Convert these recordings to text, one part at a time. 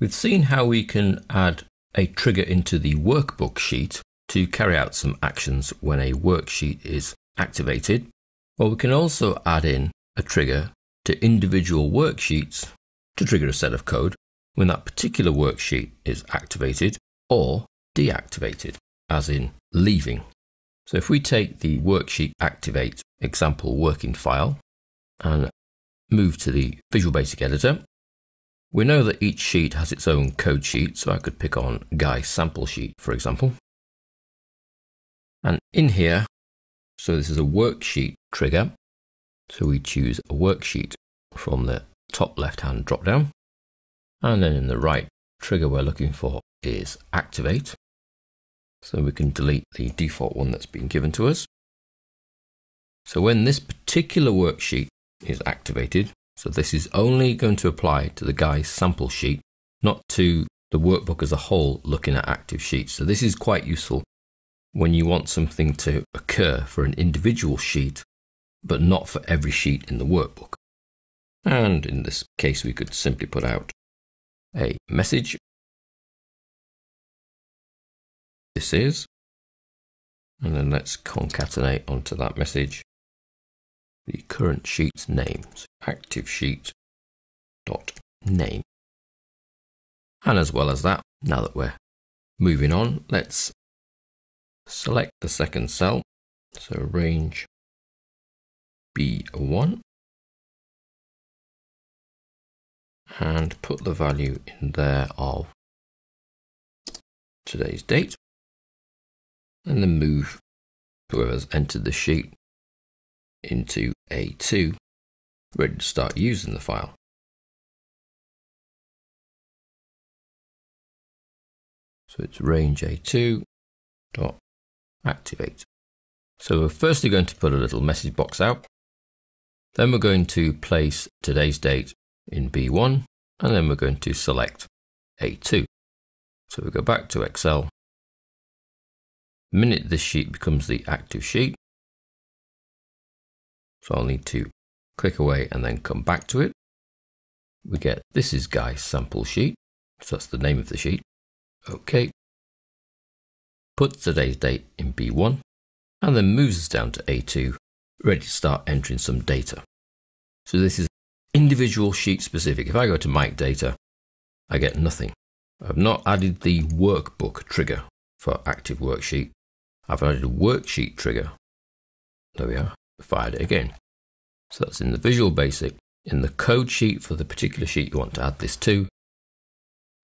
We've seen how we can add a trigger into the workbook sheet to carry out some actions when a worksheet is activated. Well, we can also add in a trigger to individual worksheets to trigger a set of code when that particular worksheet is activated or deactivated, as in leaving. So if we take the worksheet activate example working file and move to the Visual Basic Editor, we know that each sheet has its own code sheet, so I could pick on Guy sample sheet, for example. And in here, so this is a worksheet trigger. So we choose a worksheet from the top left-hand drop-down. And then in the right, trigger we're looking for is activate. So we can delete the default one that's been given to us. So when this particular worksheet is activated, so this is only going to apply to the guy's sample sheet, not to the workbook as a whole looking at active sheets. So this is quite useful when you want something to occur for an individual sheet, but not for every sheet in the workbook. And in this case, we could simply put out a message. This is, and then let's concatenate onto that message the current sheet's name. So active sheet dot name. And as well as that, now that we're moving on, let's select the second cell. So range B1 and put the value in there of today's date and then move whoever's entered the sheet into A2 ready to start using the file. So it's range A2 dot activate. So we're firstly going to put a little message box out. Then we're going to place today's date in B1 and then we're going to select A2. So we go back to Excel. The minute this sheet becomes the active sheet, so I'll need to click away and then come back to it. We get this is Guy sample sheet. So that's the name of the sheet. OK. Put today's date in B1 and then moves us down to A2, ready to start entering some data. So this is individual sheet specific. If I go to Mike data, I get nothing. I've not added the workbook trigger for active worksheet. I've added a worksheet trigger. There we are. Fired it again. So that's in the Visual Basic. In the code sheet for the particular sheet you want to add this to.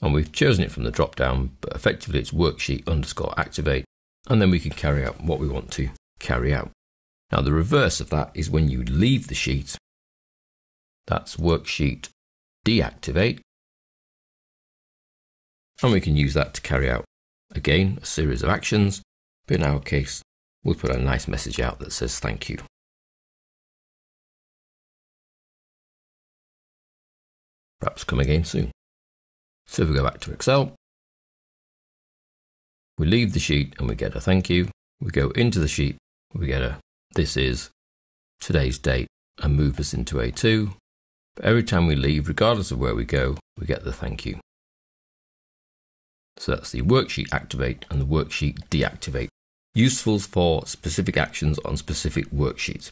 And we've chosen it from the drop down, but effectively it's worksheet underscore activate. And then we can carry out what we want to carry out. Now the reverse of that is when you leave the sheet that's worksheet deactivate. And we can use that to carry out, again, a series of actions. But in our case, we'll put a nice message out that says thank you. Perhaps come again soon. So if we go back to Excel, we leave the sheet and we get a thank you. We go into the sheet, we get a this is today's date and move us into A2. But every time we leave, regardless of where we go, we get the thank you. So that's the worksheet activate and the worksheet deactivate. Useful for specific actions on specific worksheets.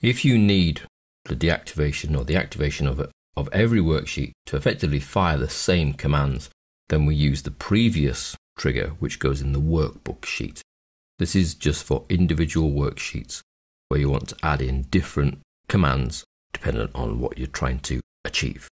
If you need the deactivation or the activation of, of every worksheet to effectively fire the same commands, then we use the previous trigger which goes in the workbook sheet. This is just for individual worksheets where you want to add in different commands dependent on what you're trying to achieve.